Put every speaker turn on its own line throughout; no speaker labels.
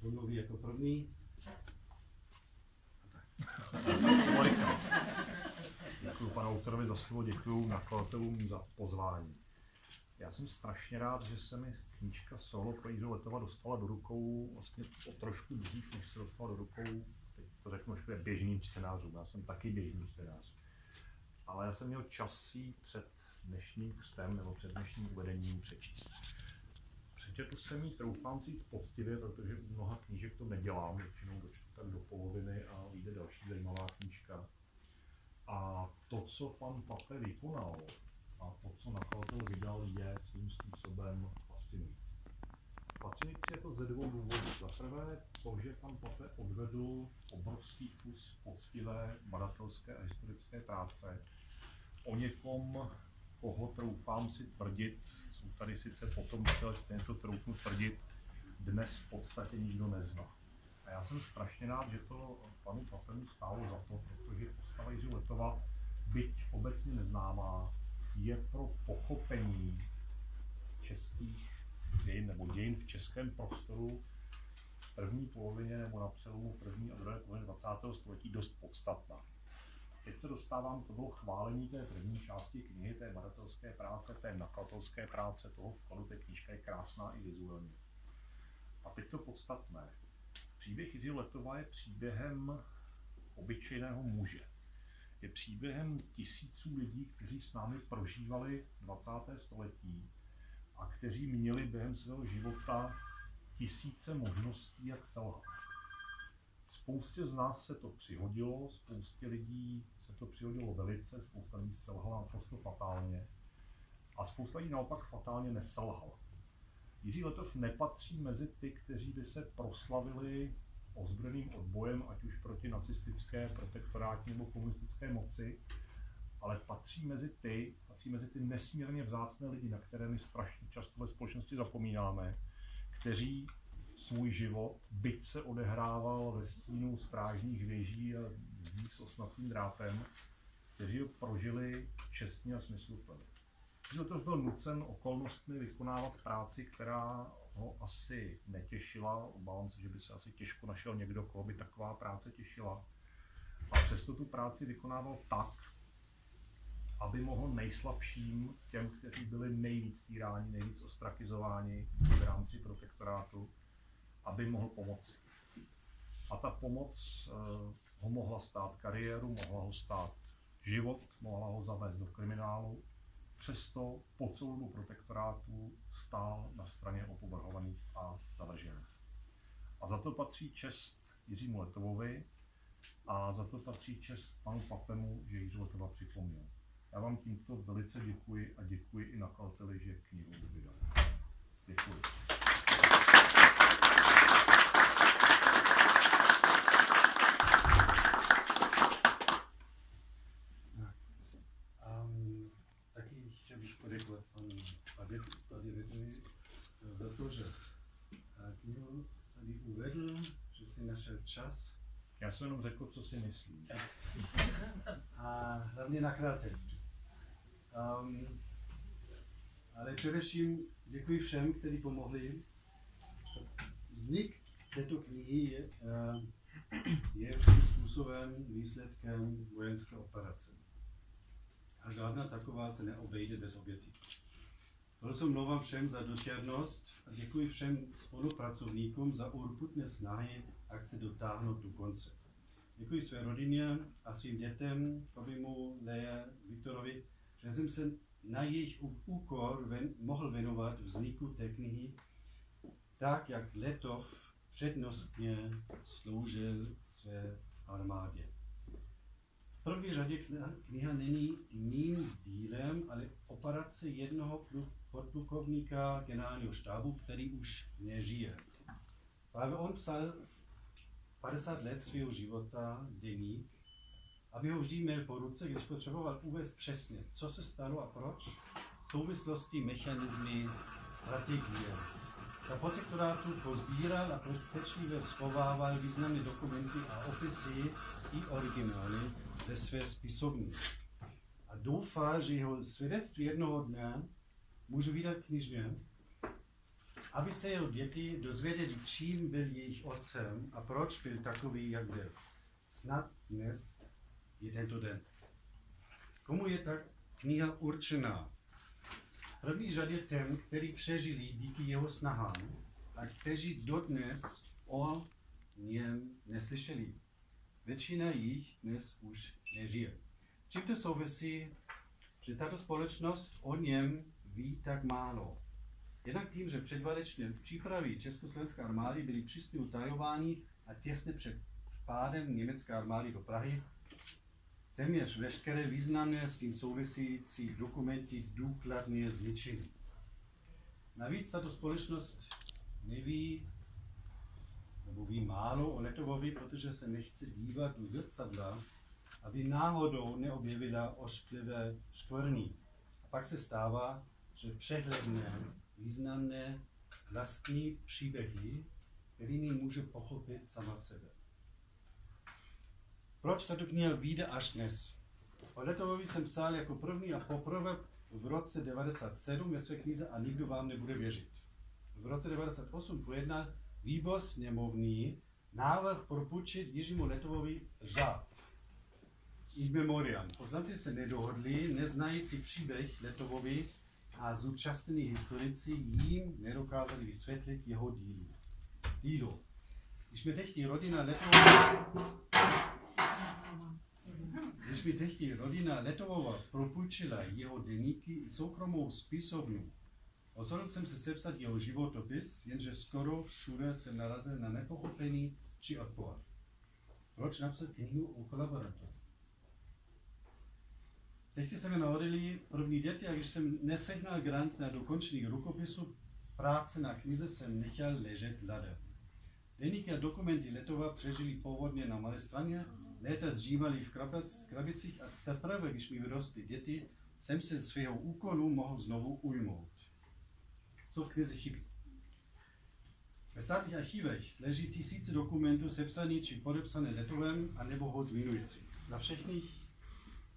promluví jako první.
Děkuji panu autorovi za slovo, děkuji nakladatelům za pozvání. Já jsem strašně rád, že se mi knížka Solo pro Jiřího Letova dostala do rukou vlastně o trošku dřív, než se dostala do rukou, teď to řeknu ještě běžným čtenářům, já jsem taky běžný čtenář. Ale já jsem měl čas si před dnešním křtem nebo před dnešním uvedením přečíst. Přečetl jsem ji, troufám si poctivě, protože u mnoha knížek to nedělám, většinou dočtu tak do poloviny a vyjde další zajímavá knížka. A to, co pan Pape vykonal a to, co nakladatel vydal, je svým způsobem fascinující. Fascinující je to ze dvou důvodů. Za prvé, to, že pan Pape odvedl obrovský kus poctivé badatelské a historické práce o někom, troufám si tvrdit, jsou tady sice potomci, ale stejně to troufnu tvrdit, dnes v podstatě nikdo nezná. A já jsem strašně rád, že to panu Papenu stálo za to, protože postava Jiří Letova, byť obecně neznámá, je pro pochopení českých dějin nebo dějin v českém prostoru v první polovině nebo na přelomu první a druhé poloviny 20. století dost podstatná. Teď se dostávám, to bylo chválení té první části knihy, té badatelské práce, té nakladatelské práce, toho vkladu, té knížka je krásná i vizuálně. A teď to podstatné. Příběh Jiřího Letova je příběhem obyčejného muže. Je příběhem tisíců lidí, kteří s námi prožívali 20. století a kteří měli během svého života tisíce možností, jak selhat. Spoustě z nás se to přihodilo, spoustě lidí se to přihodilo velice, spousta lidí selhala naprosto fatálně a spousta lidí naopak fatálně neselhala. Jiří Letov nepatří mezi ty, kteří by se proslavili ozbrojeným odbojem, ať už proti nacistické, protektorátní nebo komunistické moci, ale patří mezi ty, patří mezi ty nesmírně vzácné lidi, na které my strašně často ve společnosti zapomínáme, kteří svůj život, byť se odehrával ve stínu strážních věží a zdí s osnatým drátem, kteří ho prožili čestně a smysluplně. Že to byl nucen okolnostmi vykonávat práci, která ho asi netěšila. Obávám se, že by se asi těžko našel někdo, koho by taková práce těšila. A přesto tu práci vykonával tak, aby mohl nejslabším, těm, kteří byli nejvíc týráni, nejvíc ostrakizováni v rámci protektorátu, aby mohl pomoci. A ta pomoc uh, ho mohla stát kariéru, mohla ho stát život, mohla ho zavést do kriminálu. Přesto po celou dobu protektorátu stál na straně opovrhovaných a zavržených. A za to patří čest Jiřímu Letovovi a za to patří čest panu Papemu, že Jiří Letova připomněl. Já vám tímto velice děkuji a děkuji i nakladateli, že knihu vydal. Děkuji.
Um, taky chtěl bych poděkovat panu Paděvitovi za to, že eh, knihu tady uvedl, že si našel čas
Já jsem jenom řekl, co si myslím.
a hlavně nakladatelství. Um, ale především děkuji všem, kteří pomohli. Vznik této knihy je, uh, je svým způsobem výsledkem vojenské operace. A žádná taková se neobejde bez obětí. Proto se mluvám všem za dotěrnost a děkuji všem spolupracovníkům za urputné snahy akce dotáhnout do konce. Děkuji své rodině a svým dětem, Tobimu, Leje, Viktorovi, že jsem se na jejich úkor ven, mohl věnovat vzniku té knihy tak, jak Letov přednostně sloužil své armádě. V první řadě kniha není mým dílem, ale operace jednoho podplukovníka generálního štábu, který už nežije. Právě on psal 50 let svého života deník, aby ho vždy měl po ruce, když potřeboval uvést přesně, co se stalo a proč, souvislosti, mechanizmy, strategie. Za protektorátu pozbíral a pečlivě schovával významné dokumenty a opisy i originály ze své spisovny. A doufal, že jeho svědectví jednoho dne může vydat knižně aby se jeho děti dozvěděli, čím byl jejich otcem a proč byl takový, jak byl. Snad dnes je tento den. Komu je ta kniha určená? První řadě těm, kteří přežili díky jeho snahám a kteří dodnes o něm neslyšeli. Většina jich dnes už nežije. Čím to souvisí, že tato společnost o něm ví tak málo? Jednak tím, že předválečné přípravy československé armády byly přísně utajovány a těsně před vpádem německé armády do Prahy téměř veškeré významné s tím související dokumenty důkladně zničeny. Navíc tato společnost neví, nebo ví málo o Letovovi, protože se nechce dívat do zrcadla, aby náhodou neobjevila ošklivé štvrní. A pak se stává, že přehledné, významné vlastní příběhy, kterými může pochopit sama sebe. Proč tato kniha vyjde až dnes? O Letovovi jsem psal jako první a poprvé v roce 97 ve své knize a nikdo vám nebude věřit. V roce 98 pojednal výbor sněmovní návrh propůjčit Jiřímu Letovovi řád. In memoriam. Poslanci se nedohodli, neznající příběh Letovovi a zúčastnění historici jim nedokázali vysvětlit jeho dílu. Dílo. Když mi tehdy rodina Letovova když mi tehdy rodina Letovova propůjčila jeho deníky i soukromou spisovnu, rozhodl jsem se sepsat jeho životopis, jenže skoro všude jsem narazil na nepochopení či odpor. Proč napsat knihu o kolaboratorovi? Tehdy se mi narodili první děti a když jsem nesehnal grant na dokončení rukopisu, práce na knize jsem nechal ležet ladem. Deníky a dokumenty Letova přežili původně na malé straně, léta dřívali v krabicích a teprve, když mi vyrostly děti, jsem se svého úkolu mohl znovu ujmout. Co v knize chybí? Ve státních archívech leží tisíce dokumentů sepsaných či podepsané Letovem a nebo ho zmiňující. Na všechny,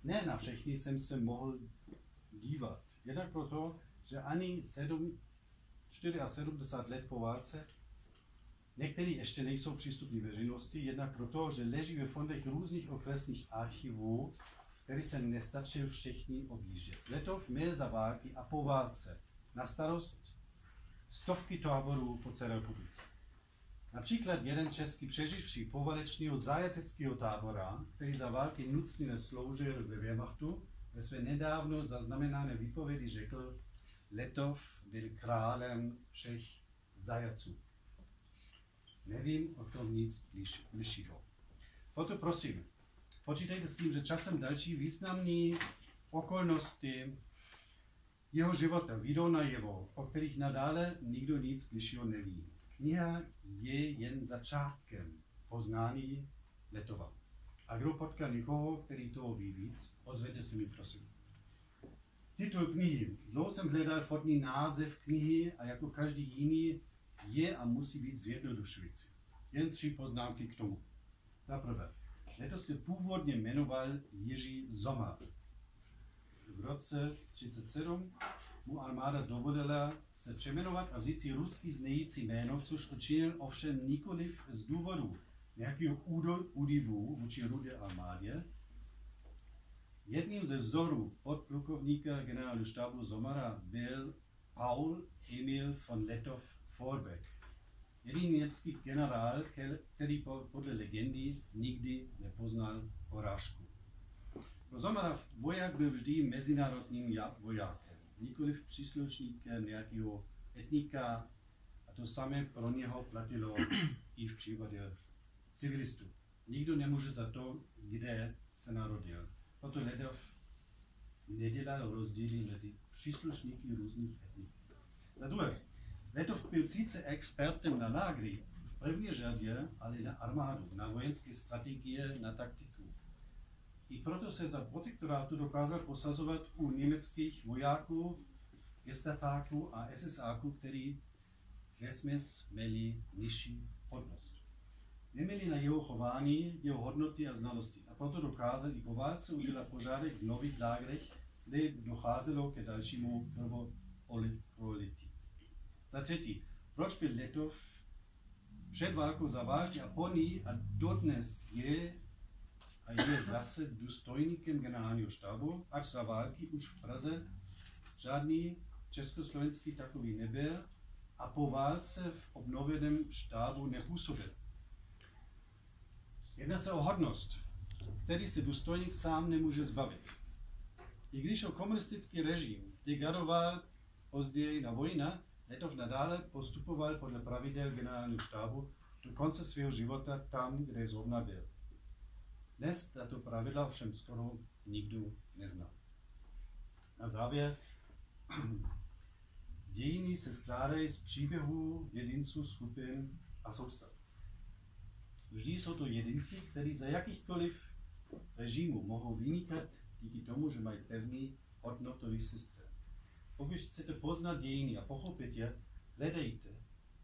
ne na všechny jsem se mohl dívat. Jednak proto, že ani 7, 74 let po válce Některý ještě nejsou přístupní veřejnosti, jednak proto, že leží ve fondech různých okresních archivů, který jsem nestačil všechny objíždět. Letov měl za války a po válce na starost stovky táborů po celé republice. Například jeden český přeživší povalečního zajateckého tábora, který za války nucně nesloužil ve Wehrmachtu, ve své nedávno zaznamenané výpovědi řekl, Letov byl králem všech zajaců. Nevím o tom nic bliž, bližšího. Proto prosím, počítejte s tím, že časem další významné okolnosti jeho života vyjdou najevo, o kterých nadále nikdo nic bližšího neví. Kniha je jen začátkem poznání letova. A kdo potká někoho, který toho ví víc, ozvěte se mi prosím. Titul knihy. Dlouho jsem hledal vhodný název knihy a jako každý jiný je a musí být zjednodušující. Jen tři poznámky k tomu. Za prvé, letos se původně jmenoval Jiří Zomar. V roce 37 mu armáda dovolila se přeměnovat a vzít si ruský znející jméno, což učinil ovšem nikoliv z důvodu nějakého údivu vůči rudé armádě. Jedním ze vzorů podplukovníka generálu štábu Zomara byl Paul Emil von Letov Vorbeck. Jediný německý generál, který podle legendy nikdy nepoznal porážku. Pro Zomara voják byl vždy mezinárodním vojákem, nikoliv příslušníkem nějakého etnika a to samé pro něho platilo i v případě civilistů. Nikdo nemůže za to, kde se narodil. Proto Ledov nedělal rozdíly mezi příslušníky různých etnik. Za druhé, Letov byl sice expertem na lágry, v první řadě, ale na armádu, na vojenské strategie, na taktiku. I proto se za protektorátu dokázal posazovat u německých vojáků, gestapáků a SSáků, který vesměs měli nižší hodnost. Neměli na jeho chování, jeho hodnoty a znalosti a proto dokázal i po válce udělat pořádek v nových lágrech, kde docházelo ke dalšímu prvopolití. Za třetí, proč byl Letov před válkou za války a po ní a dodnes je a je zase důstojníkem generálního štábu, až za války už v Praze žádný československý takový nebyl a po válce v obnoveném štábu nepůsobil. Jedná se o hodnost, který se důstojník sám nemůže zbavit. I když o komunistický režim degradoval později na vojna, Letov nadále postupoval podle pravidel generálního štábu do konce svého života tam, kde zrovna byl. Dnes tato pravidla všem skoro nikdo nezná. Na závěr, dějiny se skládají z příběhů jedinců, skupin a soustav. Vždy jsou to jedinci, kteří za jakýchkoliv režimů mohou vynikat díky tomu, že mají pevný hodnotový systém. Pokud chcete poznat dějiny a pochopit je, hledejte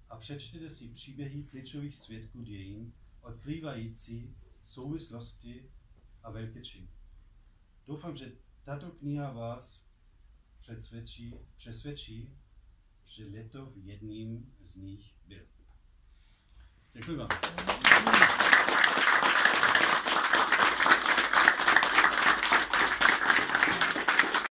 a přečtěte si příběhy klíčových svědků dějin, odkrývající souvislosti a velké činy. Doufám, že tato kniha vás přesvědčí, přesvědčí že Letov jedním z nich byl. Děkuji vám.